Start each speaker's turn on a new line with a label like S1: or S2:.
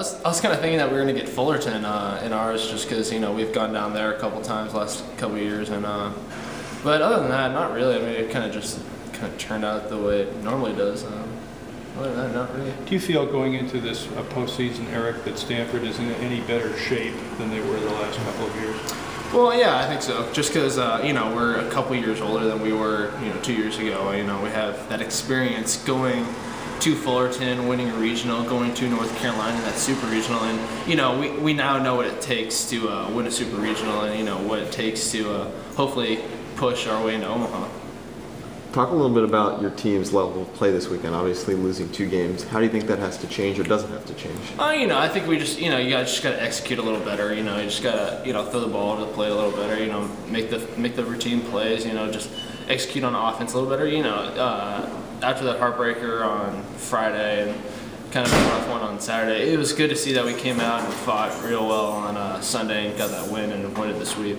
S1: I was, I was kind of thinking that we were going to get Fullerton uh, in ours just because, you know, we've gone down there a couple times last couple years. and uh, But other than that, not really. I mean, it kind of just kind of turned out the way it normally does. Um, other than that, not really.
S2: Do you feel going into this uh, postseason, Eric, that Stanford is in any better shape than they were the last couple of years?
S1: Well, yeah, I think so. Just because uh, you know we're a couple years older than we were, you know, two years ago. You know, we have that experience going to Fullerton, winning a regional, going to North Carolina, that super regional, and you know we, we now know what it takes to uh, win a super regional, and you know what it takes to uh, hopefully push our way into Omaha.
S3: Talk a little bit about your team's level of play this weekend. Obviously, losing two games. How do you think that has to change, or doesn't have to change?
S1: Uh, you know, I think we just, you know, you guys just got to execute a little better. You know, you just got to, you know, throw the ball to the plate a little better. You know, make the make the routine plays. You know, just execute on offense a little better. You know, uh, after that heartbreaker on Friday and kind of a rough one on Saturday, it was good to see that we came out and fought real well on uh, Sunday and got that win and avoided the sweep.